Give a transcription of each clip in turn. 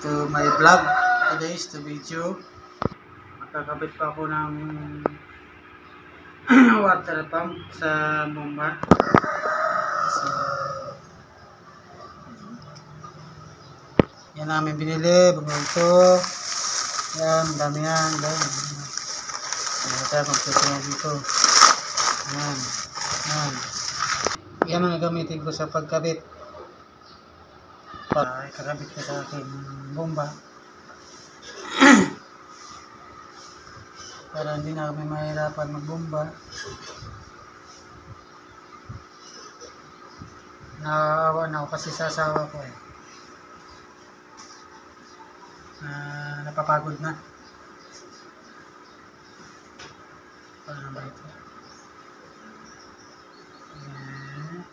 to my vlog today's to video. Makakabit pa ako ng water pump sa bomba. So, yan namin binili ito. Yan dami yan dami. Yan tayo magtutunan dito. Yan yan. Yan ang gagamitin ko sa pagkabit para ikakabit ko sa aking bomba. Para hindi na kami mahirapan magbomba. Nakakawa na ako kasi sa asawa ko eh. Ah, napapagod na. Paano ba ito Ayan.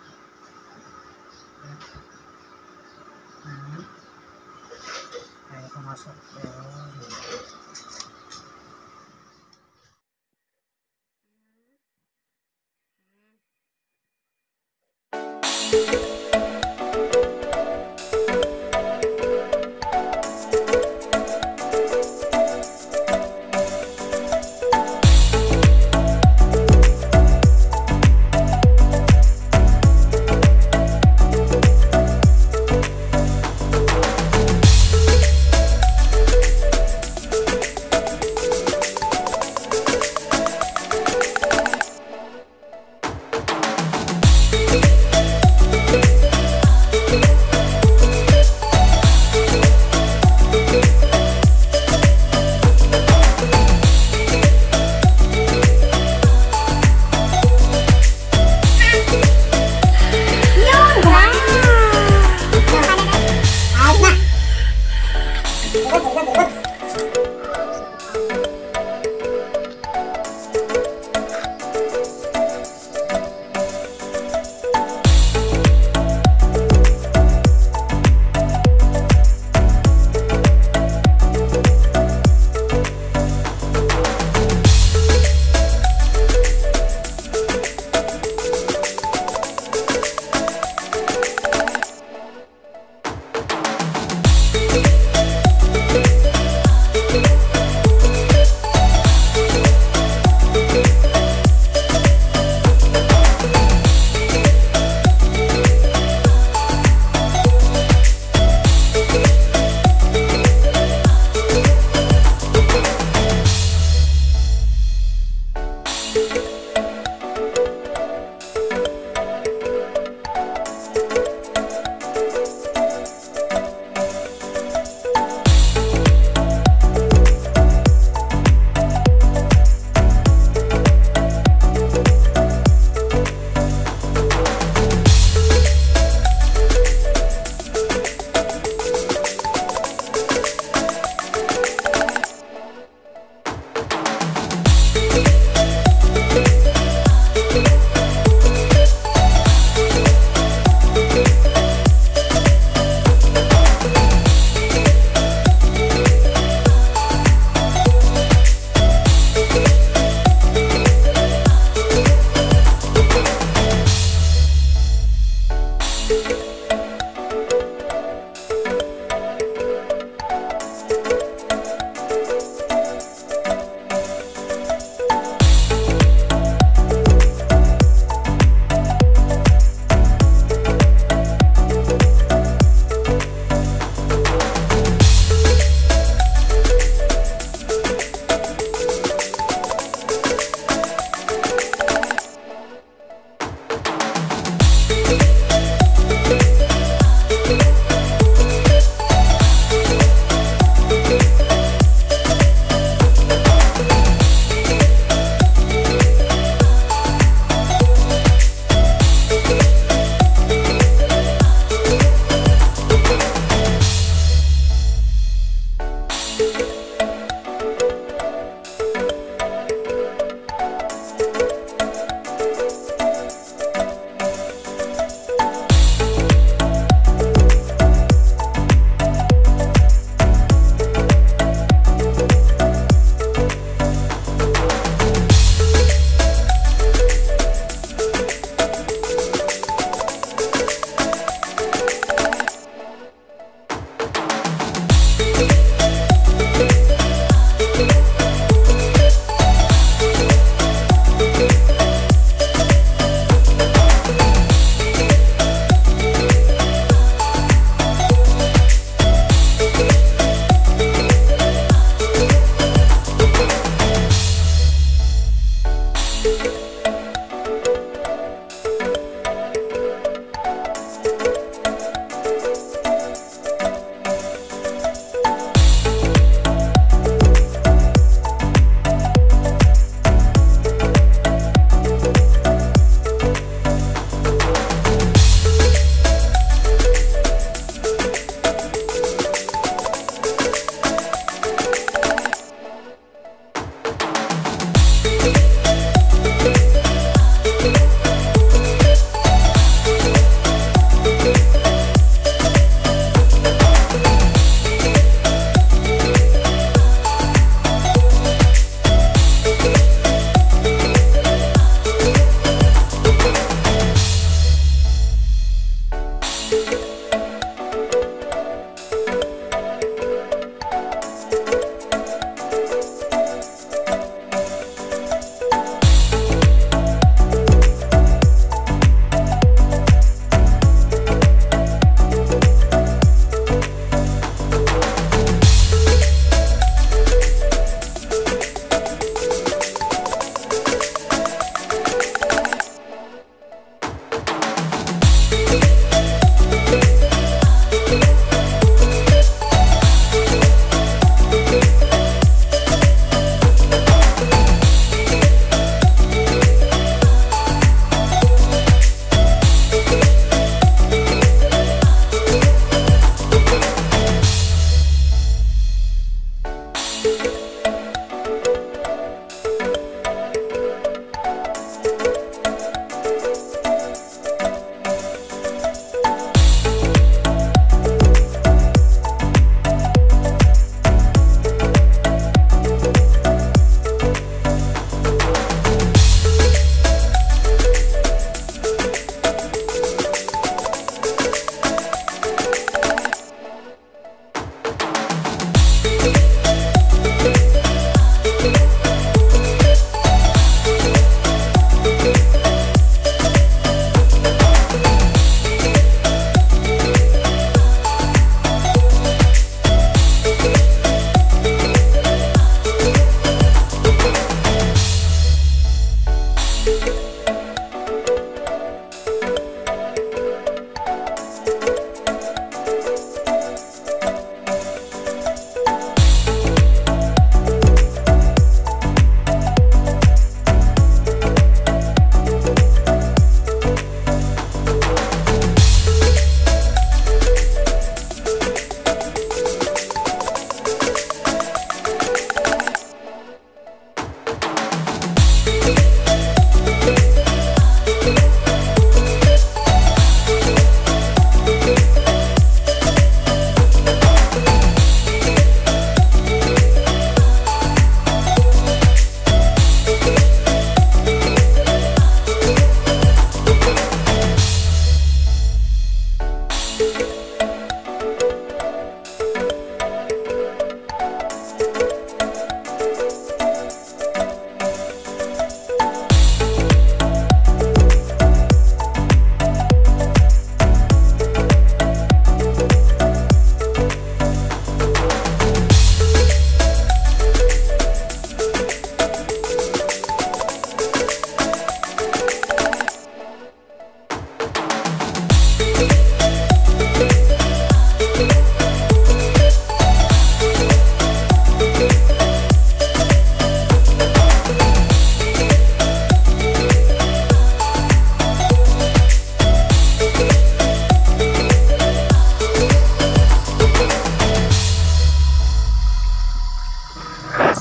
Ayan. Ayan, pumasok. Ayan.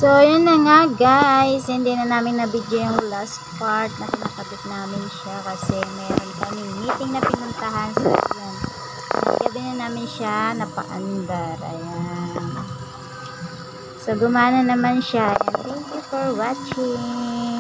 So, yun na nga guys. Hindi na namin nabidyo yung last part na kinakabit namin siya kasi meron kaming meeting na pinuntahan. So, yun. Gabi na namin siya napaandar. Ayan. So, gumana naman siya. Ayan. Thank you for watching.